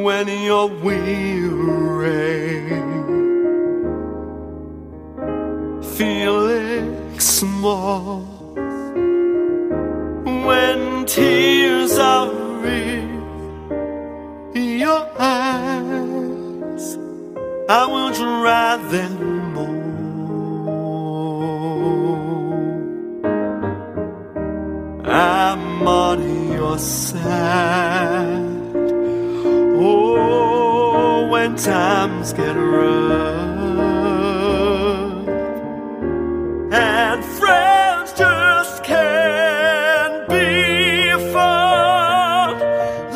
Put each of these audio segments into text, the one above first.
when you're weary, feeling small, when tears are in your eyes, I will dry them all. I'm on your side. When times get rough and friends just can't be found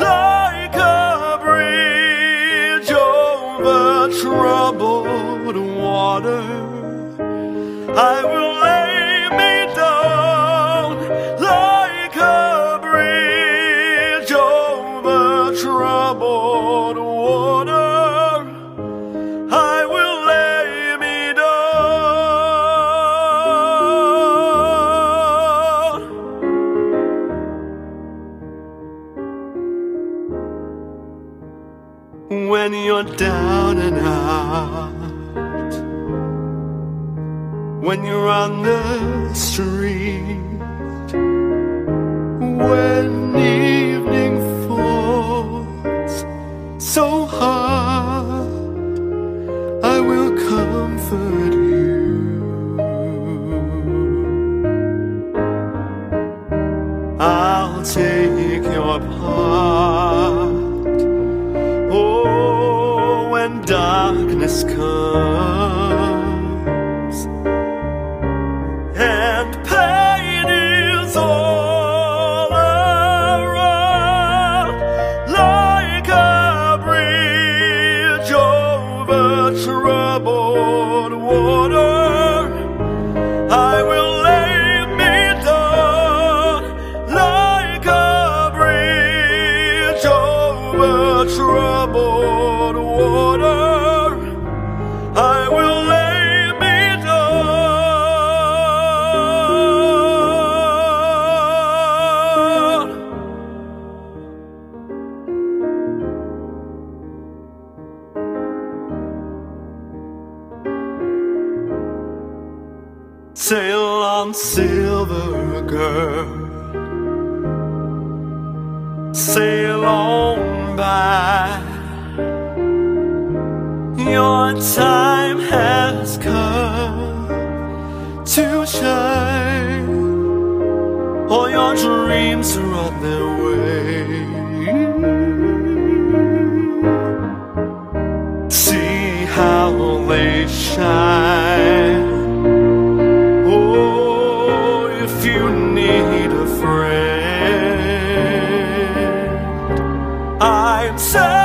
like a bridge over troubled water. I will When you're down and out, when you're on the street, when evening falls so hard, I will comfort you. I'll take your part. When darkness comes and pain is all around, like a bridge over troubled water. Sail on, silver girl. Sail on by. Your time has come to shine. All your dreams are on their way. See how they shine so